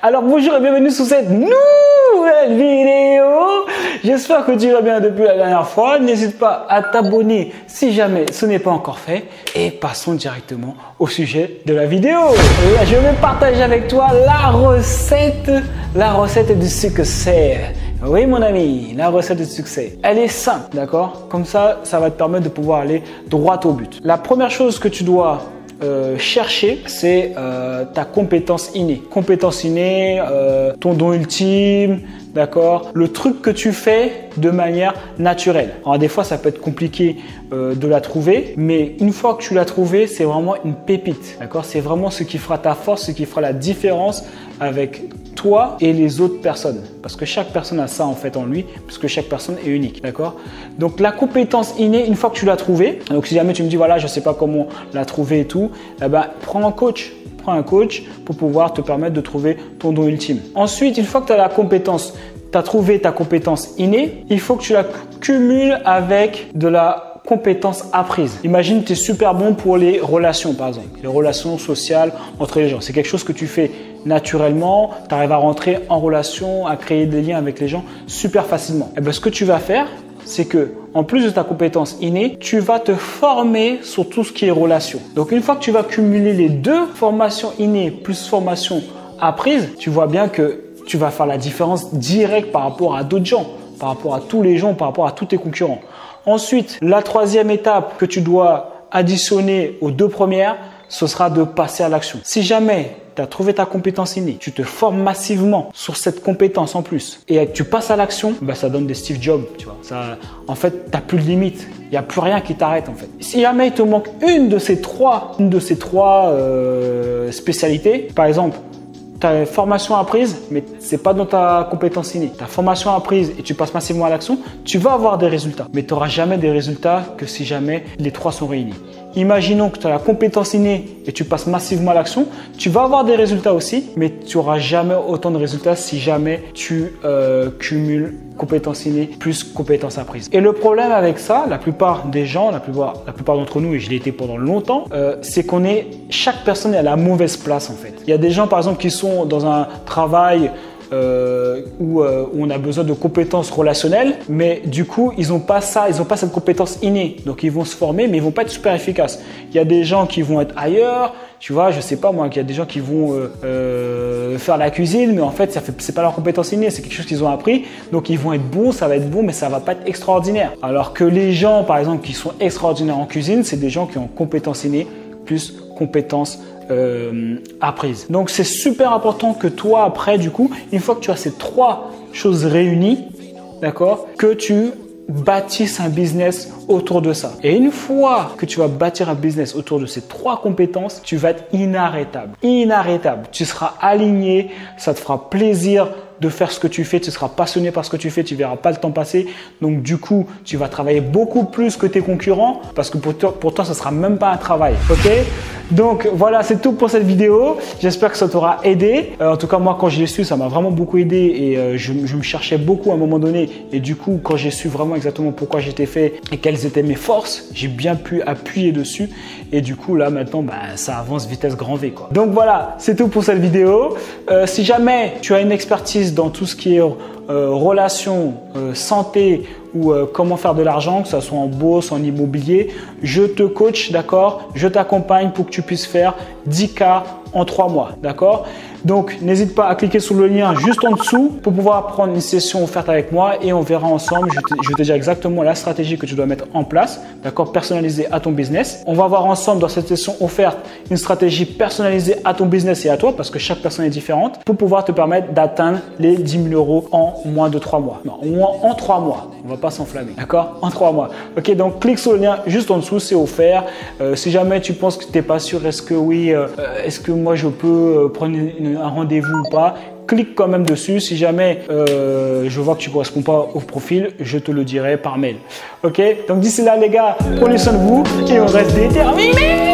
Alors bonjour et bienvenue sur cette nouvelle vidéo. J'espère que tu vas bien depuis la dernière fois. N'hésite pas à t'abonner si jamais ce n'est pas encore fait. Et passons directement au sujet de la vidéo. Je vais partager avec toi la recette, la recette du succès. Oui mon ami, la recette du succès. Elle est simple, d'accord? Comme ça, ça va te permettre de pouvoir aller droit au but. La première chose que tu dois euh, chercher, c'est euh, ta compétence innée. Compétence innée, euh, ton don ultime, d'accord? Le truc que tu fais de manière naturelle. Alors des fois, ça peut être compliqué de la trouver, mais une fois que tu l'as trouvé, c'est vraiment une pépite, d'accord? C'est vraiment ce qui fera ta force, ce qui fera la différence avec toi et les autres personnes. Parce que chaque personne a ça en fait en lui, puisque chaque personne est unique, d'accord? Donc la compétence innée, une fois que tu l'as trouvée, donc si jamais tu me dis voilà, je sais pas comment la trouver et tout, eh ben prends un coach, prends un coach pour pouvoir te permettre de trouver ton don ultime. Ensuite, une fois que tu as la compétence, tu as trouvé ta compétence innée, il faut que tu la cumules avec de la compétences apprises. Imagine, tu es super bon pour les relations, par exemple, les relations sociales entre les gens. C'est quelque chose que tu fais naturellement, tu arrives à rentrer en relation, à créer des liens avec les gens super facilement. Et eh bien, ce que tu vas faire, c'est que en plus de ta compétence innée, tu vas te former sur tout ce qui est relation. Donc une fois que tu vas cumuler les deux formations innées plus formation apprise, tu vois bien que tu vas faire la différence directe par rapport à d'autres gens, par rapport à tous les gens, par rapport à tous tes concurrents. Ensuite, la troisième étape que tu dois additionner aux deux premières, ce sera de passer à l'action. Si jamais tu as trouvé ta compétence innée, tu te formes massivement sur cette compétence en plus et tu passes à l'action, bah ça donne des Steve Jobs, tu vois. En fait, tu n'as plus de limite. Il n'y a plus rien qui t'arrête en fait. Si jamais il te manque une de ces trois, une de ces trois euh, spécialités, par exemple, ta formation apprise, mais c'est pas dans ta compétence innée. Ta formation apprise et tu passes massivement à l'action, tu vas avoir des résultats. Mais tu n'auras jamais des résultats que si jamais les trois sont réunis. Imaginons que tu as la compétence innée et tu passes massivement à l'action, tu vas avoir des résultats aussi, mais tu n'auras jamais autant de résultats si jamais tu euh, cumules compétences innées plus compétences apprises. Et le problème avec ça, la plupart des gens, la plupart, la plupart d'entre nous, et je l'ai été pendant longtemps, euh, c'est qu'on est, chaque personne est à la mauvaise place en fait. Il y a des gens par exemple qui sont dans un travail euh, où, euh, où, on a besoin de compétences relationnelles, mais du coup, ils n'ont pas ça, ils n'ont pas cette compétence innée. Donc, ils vont se former, mais ils vont pas être super efficaces. Il y a des gens qui vont être ailleurs, tu vois, je sais pas moi, qu'il y a des gens qui vont euh faire la cuisine, mais en fait, ça fait, c'est pas leur compétence innée, c'est quelque chose qu'ils ont appris. Donc, ils vont être bons, ça va être bon, mais ça va pas être extraordinaire. Alors que les gens, par exemple, qui sont extraordinaires en cuisine, c'est des gens qui ont compétence innée plus compétences euh, apprises. Donc c'est super important que toi après du coup, une fois que tu as ces trois choses réunies, d'accord, que tu bâtisses un business autour de ça. Et une fois que tu vas bâtir un business autour de ces trois compétences, tu vas être inarrêtable. Inarrêtable. Tu seras aligné, ça te fera plaisir de faire ce que tu fais, tu seras passionné par ce que tu fais, tu verras pas le temps passer. Donc du coup, tu vas travailler beaucoup plus que tes concurrents parce que pour toi, pour toi ça sera même pas un travail. OK? Donc voilà, c'est tout pour cette vidéo. J'espère que ça t'aura aidé. Euh, en tout cas, moi, quand je l'ai su, ça m'a vraiment beaucoup aidé et euh, je, me cherchais beaucoup à un moment donné. Et du coup, quand j'ai su vraiment exactement pourquoi j'étais fait et quelles étaient mes forces, j'ai bien pu appuyer dessus. Et du coup, là, maintenant, bah, ça avance vitesse grand V. Quoi. Donc voilà, c'est tout pour cette vidéo. Euh, si jamais tu as une expertise dans tout ce qui est euh, relations, euh, santé ou comment faire de l'argent, que ce soit en bourse, en immobilier, je te coach, d'accord? Je t'accompagne pour que tu puisses faire 10K en 3 mois, d'accord? Donc, n'hésite pas à cliquer sur le lien juste en dessous pour pouvoir prendre une session offerte avec moi et on verra ensemble. Je, te, je te dire exactement la stratégie que tu dois mettre en place, d'accord, personnalisée à ton business. On va voir ensemble dans cette session offerte une stratégie personnalisée à ton business et à toi parce que chaque personne est différente pour pouvoir te permettre d'atteindre les 10 000 euros en moins de 3 mois. Non, en 3 mois. On va pas s'enflammer, d'accord? En 3 mois. Ok, donc clique sur le lien juste en dessous, c'est offert. Euh, si jamais tu penses que tu n'es pas sûr, est-ce que oui, euh, est-ce que moi je peux euh, prendre une un rendez-vous ou pas, clique quand même dessus. Si jamais euh, je vois que tu ne corresponds pas au profil, je te le dirai par mail. Ok? Donc d'ici là, les gars, prenez soin de vous et on reste déterminés.